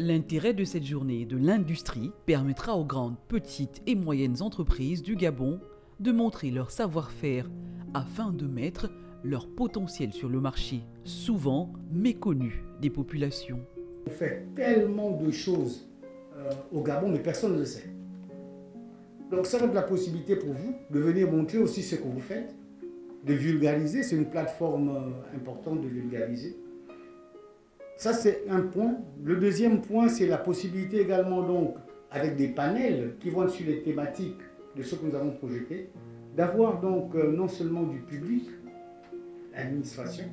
L'intérêt de cette journée de l'industrie permettra aux grandes, petites et moyennes entreprises du Gabon de montrer leur savoir-faire afin de mettre leur potentiel sur le marché, souvent méconnu des populations. On fait tellement de choses euh, au Gabon, mais personne ne le sait. Donc ça donne la possibilité pour vous de venir montrer aussi ce que vous faites, de vulgariser. C'est une plateforme euh, importante de vulgariser. Ça, c'est un point. Le deuxième point, c'est la possibilité également, donc, avec des panels qui vont sur les thématiques de ce que nous avons projeté, d'avoir donc euh, non seulement du public, l'administration,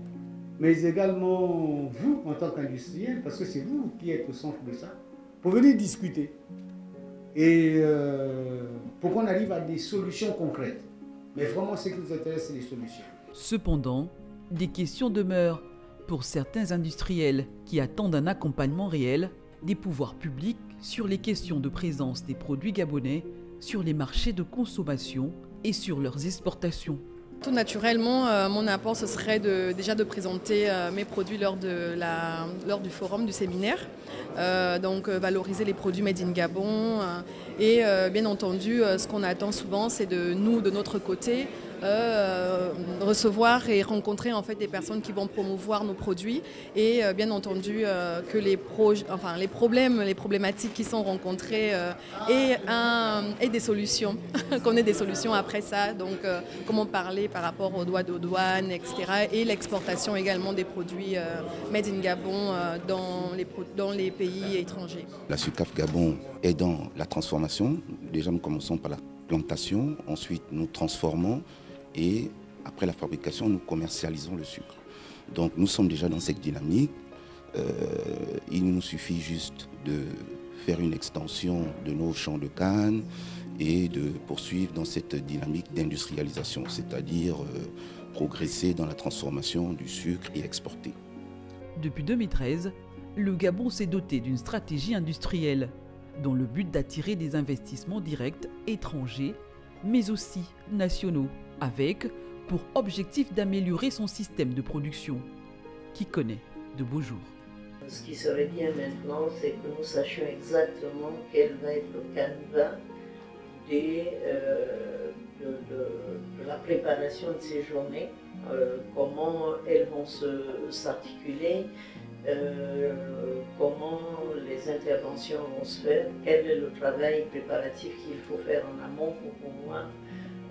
mais également vous en tant qu'industriel, parce que c'est vous qui êtes au centre de ça, pour venir discuter. Et euh, pour qu'on arrive à des solutions concrètes. Mais vraiment, ce qui nous intéresse, c'est les solutions. Cependant, des questions demeurent pour certains industriels qui attendent un accompagnement réel des pouvoirs publics sur les questions de présence des produits gabonais sur les marchés de consommation et sur leurs exportations. Tout naturellement, euh, mon apport, ce serait déjà de présenter euh, mes produits lors du forum, du séminaire. Euh, donc valoriser les produits made in Gabon. et bien entendu, ce qu'on attend souvent, c'est de nous, de notre côté, euh, recevoir et rencontrer en fait des personnes qui vont promouvoir nos produits et euh, bien entendu euh, que les, enfin, les problèmes, les problématiques qui sont rencontrées et, et, des solutions, qu'on ait des solutions après ça. Donc comment parler par rapport aux droits de douane, etc. Et l'exportation également des produits made in Gabon dans, les, dans les pays étrangers. La SUCAF Gabon est dans la transformation. Déjà nous commençons par la plantation, ensuite nous transformons et après la fabrication, nous commercialisons le sucre. Donc nous sommes déjà dans cette dynamique. Euh, il nous suffit juste de faire une extension de nos champs de canne et de poursuivre dans cette dynamique d'industrialisation, c'est-à-dire euh, progresser dans la transformation du sucre et exporter. Depuis 2013, le Gabon s'est doté d'une stratégie industrielle dont le but d'attirer des investissements directs étrangers, mais aussi nationaux avec pour objectif d'améliorer son système de production, qui connaît de beaux jours. Ce qui serait bien maintenant, c'est que nous sachions exactement quel va être le canevas euh, de, la préparation de ces journées, euh, comment elles vont s'articuler, euh, comment les interventions vont se faire, quel est le travail préparatif qu'il faut faire en amont pour pouvoir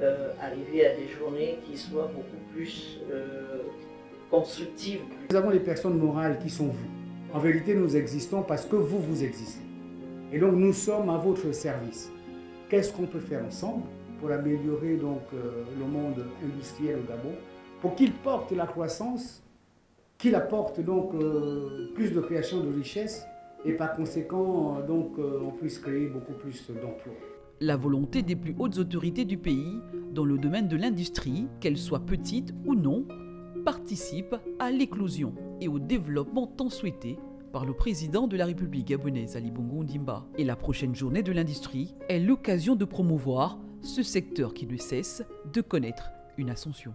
euh, arriver à des journées qui soient beaucoup plus euh, constructives. Nous avons les personnes morales qui sont vous. En vérité, nous existons parce que vous, vous existez. Et donc, nous sommes à votre service. Qu'est-ce qu'on peut faire ensemble pour améliorer donc, euh, le monde industriel au Gabon, pour qu'il porte la croissance, qu'il apporte donc plus de création de richesses et par conséquent, donc, on puisse créer beaucoup plus d'emplois? La volonté des plus hautes autorités du pays, dans le domaine de l'industrie, qu'elle soit petite ou non, participe à l'éclosion et au développement tant souhaité par le président de la République gabonaise Ali Bongo Ndimba. Et la prochaine journée de l'industrie est l'occasion de promouvoir ce secteur qui ne cesse de connaître une ascension.